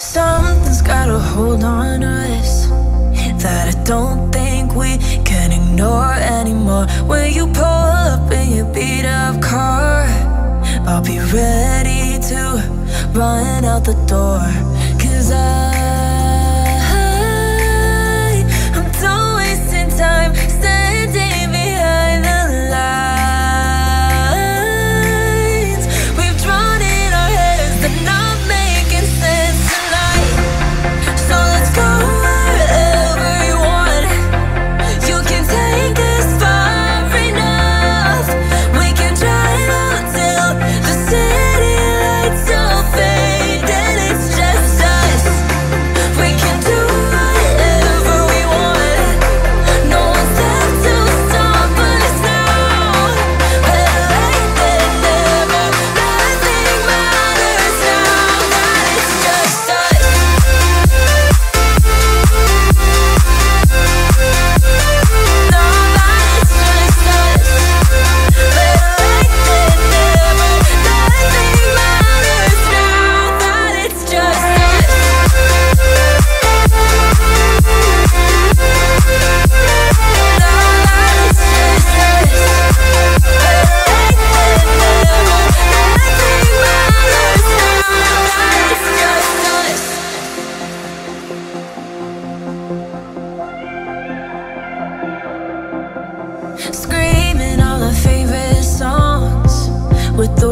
Something's got a hold on us that I don't think we can ignore anymore. When you pull up in your beat up car, I'll be ready to run out the door. Cause I Screaming all our favorite songs with the